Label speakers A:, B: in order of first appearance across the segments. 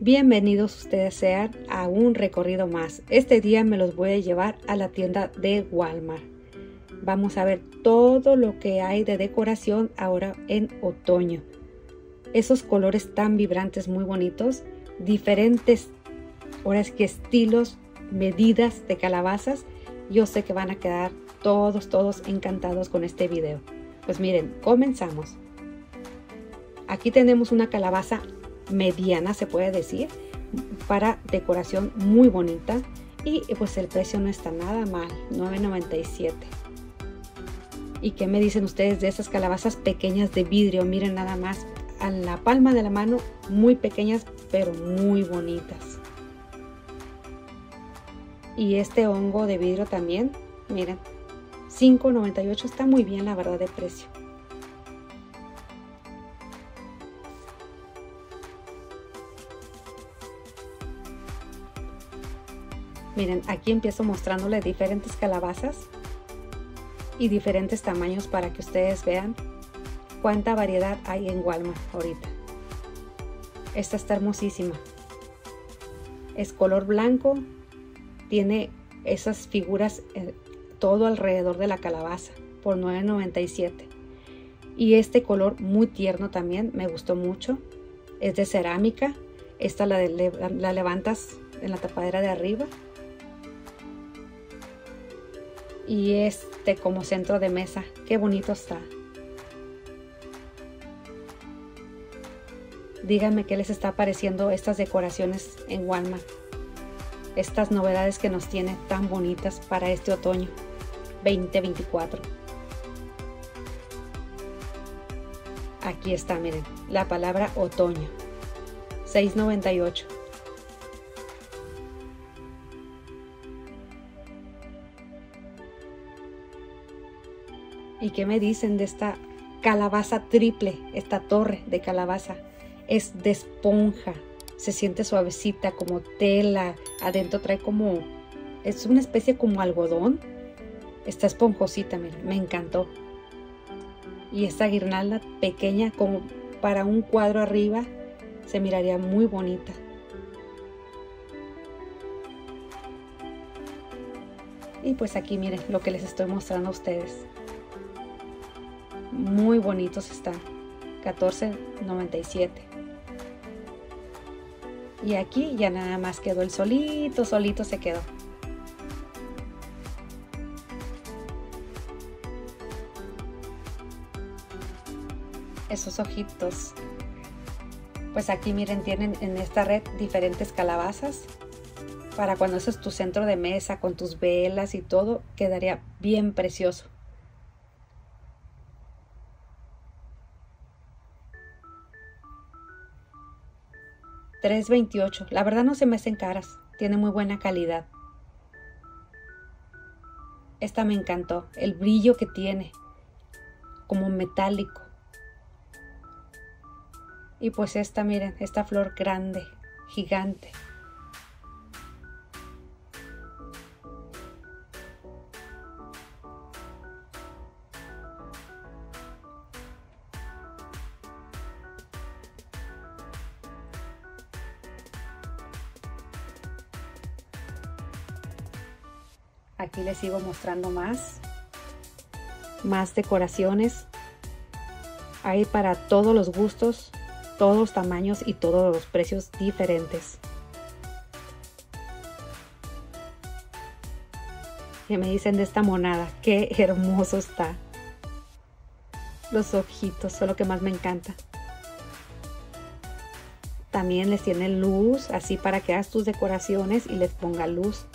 A: Bienvenidos ustedes sean a un recorrido más. Este día me los voy a llevar a la tienda de Walmart. Vamos a ver todo lo que hay de decoración ahora en otoño. Esos colores tan vibrantes, muy bonitos, diferentes, ahora que estilos, medidas de calabazas. Yo sé que van a quedar todos, todos encantados con este video. Pues miren, comenzamos. Aquí tenemos una calabaza mediana, se puede decir, para decoración muy bonita. Y pues el precio no está nada mal, 9.97. ¿Y qué me dicen ustedes de esas calabazas pequeñas de vidrio? Miren nada más, a la palma de la mano, muy pequeñas, pero muy bonitas. Y este hongo de vidrio también, miren, 5.98 está muy bien la verdad de precio. Miren, aquí empiezo mostrándole diferentes calabazas y diferentes tamaños para que ustedes vean cuánta variedad hay en Walmart ahorita. Esta está hermosísima. Es color blanco, tiene esas figuras eh, todo alrededor de la calabaza por $9.97. Y este color muy tierno también me gustó mucho. Es de cerámica. Esta la, la levantas en la tapadera de arriba y este como centro de mesa. Qué bonito está. Díganme qué les está pareciendo estas decoraciones en Walmart. Estas novedades que nos tiene tan bonitas para este otoño 2024. Aquí está, miren, la palabra otoño. 698. ¿Y qué me dicen de esta calabaza triple, esta torre de calabaza? Es de esponja, se siente suavecita como tela, adentro trae como, es una especie como algodón. Está esponjosita, miren, me encantó. Y esta guirnalda pequeña como para un cuadro arriba se miraría muy bonita. Y pues aquí miren lo que les estoy mostrando a ustedes muy bonitos están 14.97 y aquí ya nada más quedó el solito solito se quedó. Esos ojitos. Pues aquí miren tienen en esta red diferentes calabazas. Para cuando eso es tu centro de mesa con tus velas y todo quedaría bien precioso 3.28. La verdad no se me hacen caras. Tiene muy buena calidad. Esta me encantó. El brillo que tiene. Como metálico. Y pues esta, miren, esta flor grande, gigante. Aquí les sigo mostrando más. Más decoraciones. Hay para todos los gustos, todos los tamaños y todos los precios diferentes. Que me dicen de esta monada. Qué hermoso está. Los ojitos son lo que más me encanta. También les tiene luz, así para que hagas tus decoraciones y les ponga luz.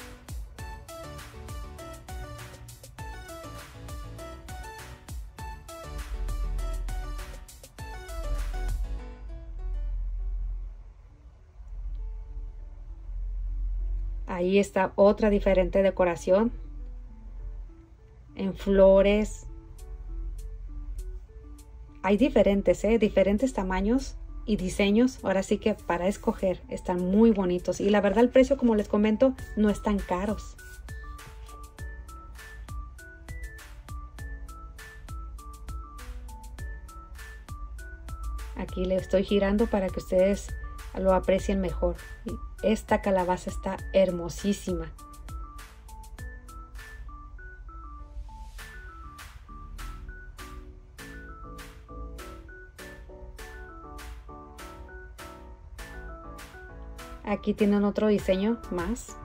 A: Ahí está otra diferente decoración. En flores. Hay diferentes, ¿eh? diferentes tamaños y diseños. Ahora sí que para escoger están muy bonitos. Y la verdad el precio, como les comento, no están caros. Aquí le estoy girando para que ustedes lo aprecien mejor. Esta calabaza está hermosísima. Aquí tienen otro diseño más.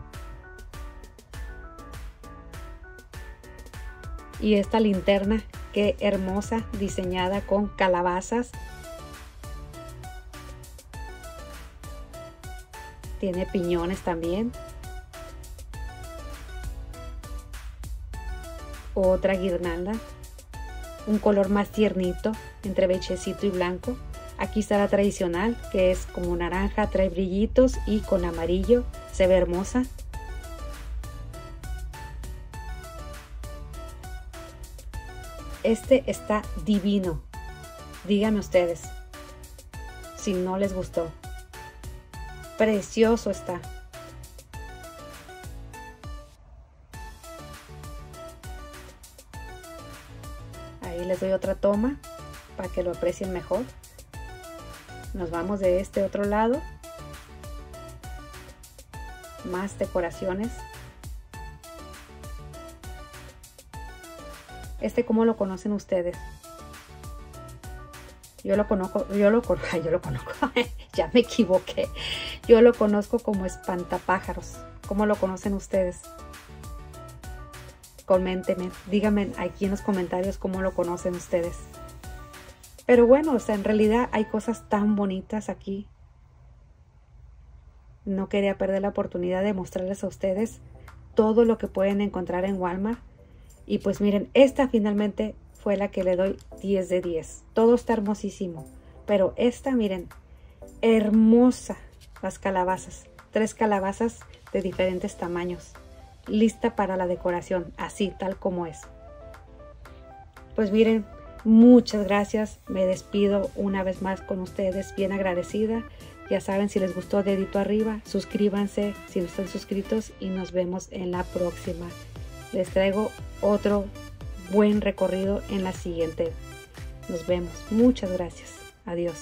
A: Y esta linterna, qué hermosa, diseñada con calabazas. Tiene piñones también. Otra guirnalda. Un color más tiernito, entre bechecito y blanco. Aquí está la tradicional, que es como naranja, trae brillitos y con amarillo. Se ve hermosa. Este está divino. Díganme ustedes si no les gustó. Precioso está. Ahí les doy otra toma para que lo aprecien mejor. Nos vamos de este otro lado. Más decoraciones. Este cómo lo conocen ustedes yo lo conozco yo lo yo lo conozco ya me equivoqué yo lo conozco como espantapájaros cómo lo conocen ustedes coméntenme díganme aquí en los comentarios cómo lo conocen ustedes pero bueno, o sea, en realidad hay cosas tan bonitas aquí. No quería perder la oportunidad de mostrarles a ustedes todo lo que pueden encontrar en Walmart. Y pues miren, esta finalmente fue la que le doy 10 de 10. Todo está hermosísimo. Pero esta, miren, hermosa las calabazas. Tres calabazas de diferentes tamaños. Lista para la decoración, así tal como es. Pues miren, Muchas gracias. Me despido una vez más con ustedes, bien agradecida. Ya saben, si les gustó, dedito arriba, suscríbanse si no están suscritos y nos vemos en la próxima. Les traigo otro buen recorrido en la siguiente. Nos vemos. Muchas gracias. Adiós.